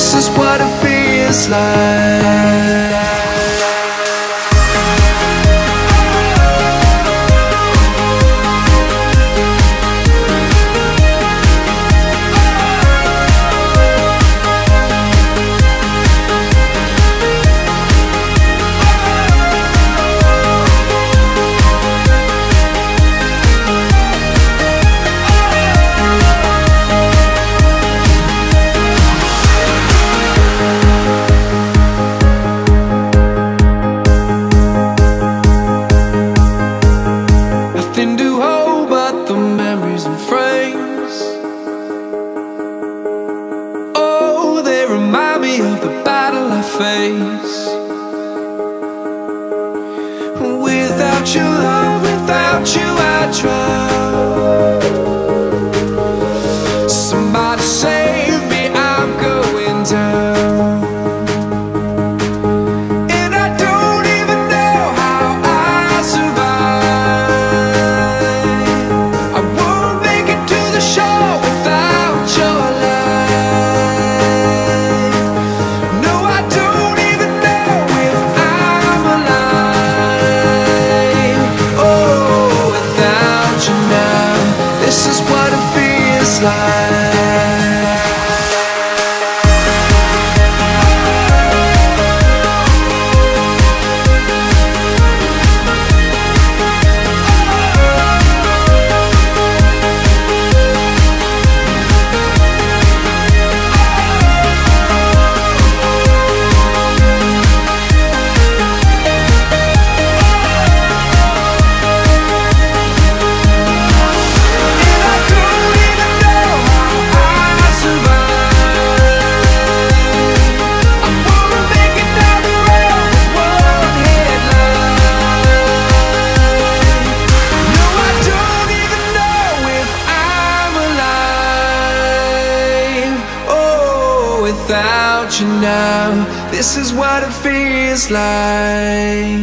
This is what it feels like. face. without you now. This is what it feels like.